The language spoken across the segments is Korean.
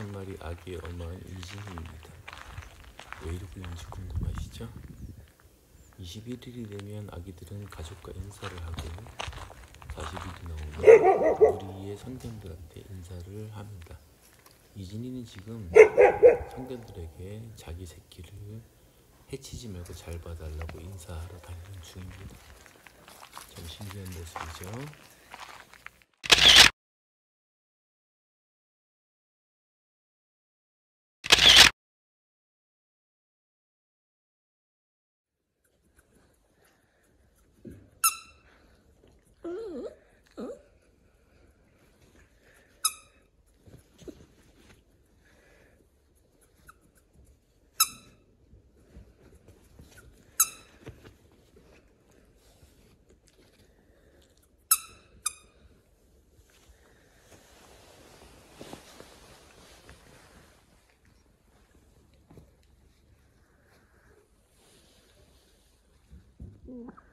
한 마리 아기의 엄마는 이진입니다. 왜 이렇게 되는지 궁금하시죠? 21일이 되면 아기들은 가족과 인사를 하고 40일이 나오면 우리의 선견들한테 인사를 합니다. 이진이는 지금 선견들에게 자기 새끼를 해치지 말고 잘 봐달라고 인사하러 다니는 중입니다. 참 신기한 모습이죠. Ooh.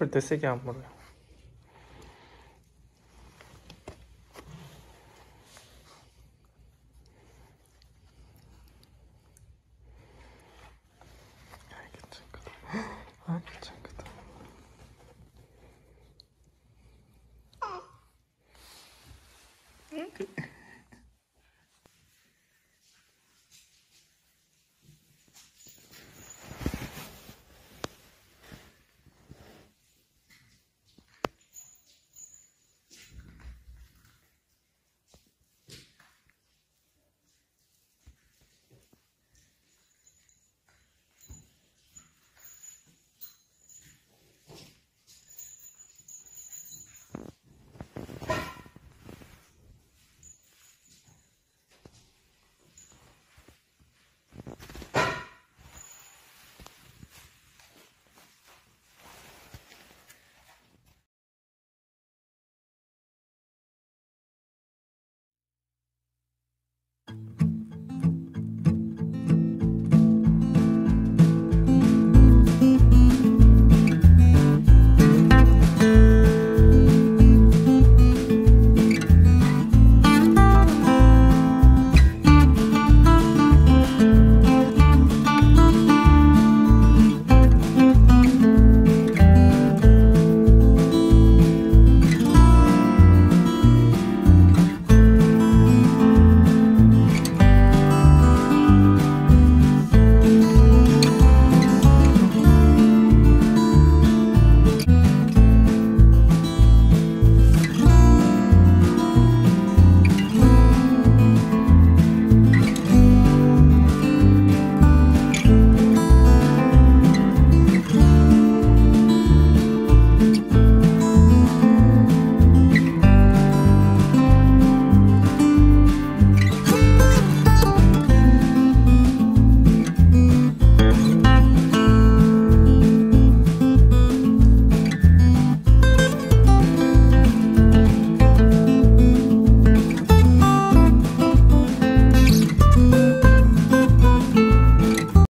छोटे से क्या मर रहे हो